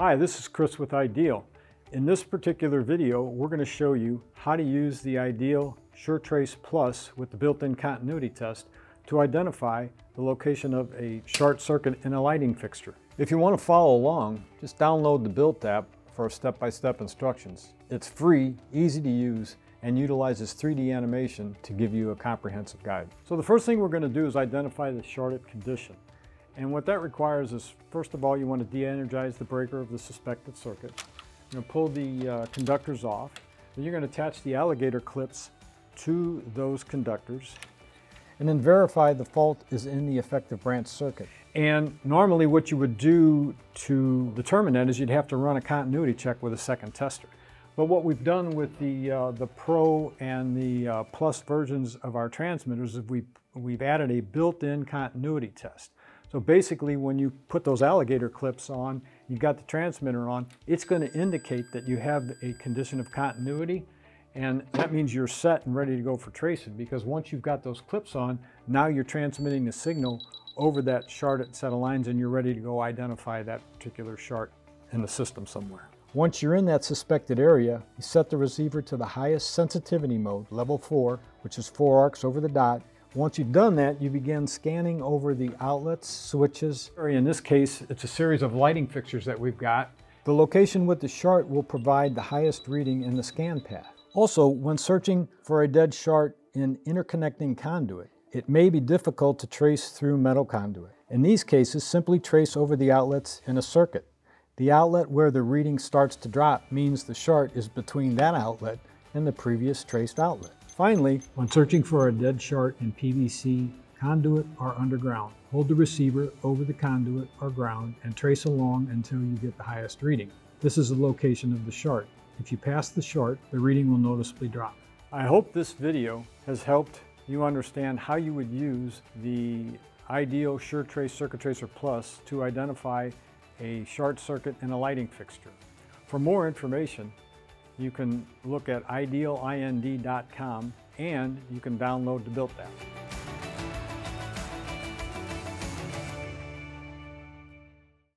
Hi, this is Chris with Ideal. In this particular video, we're going to show you how to use the Ideal SureTrace Plus with the built-in continuity test to identify the location of a short circuit in a lighting fixture. If you want to follow along, just download the BILT app for step-by-step -step instructions. It's free, easy to use, and utilizes 3D animation to give you a comprehensive guide. So the first thing we're going to do is identify the shorted condition. And what that requires is, first of all, you want to de-energize the breaker of the suspected circuit. You're going to pull the uh, conductors off. Then you're going to attach the alligator clips to those conductors. And then verify the fault is in the effective branch circuit. And normally what you would do to determine that is you'd have to run a continuity check with a second tester. But what we've done with the, uh, the Pro and the uh, Plus versions of our transmitters is we've, we've added a built-in continuity test. So basically when you put those alligator clips on, you've got the transmitter on, it's going to indicate that you have a condition of continuity and that means you're set and ready to go for tracing because once you've got those clips on, now you're transmitting the signal over that shorted set of lines and you're ready to go identify that particular short in the system somewhere. Once you're in that suspected area, you set the receiver to the highest sensitivity mode, level 4, which is 4 arcs over the dot, once you've done that, you begin scanning over the outlets, switches. In this case, it's a series of lighting fixtures that we've got. The location with the short will provide the highest reading in the scan path. Also, when searching for a dead short in interconnecting conduit, it may be difficult to trace through metal conduit. In these cases, simply trace over the outlets in a circuit. The outlet where the reading starts to drop means the short is between that outlet and the previous traced outlet. Finally, when searching for a dead short in PVC, conduit, or underground, hold the receiver over the conduit or ground and trace along until you get the highest reading. This is the location of the short. If you pass the short, the reading will noticeably drop. I hope this video has helped you understand how you would use the Ideal SureTrace Circuit Tracer Plus to identify a short circuit in a lighting fixture. For more information, you can look at idealind.com and you can download the BILT app.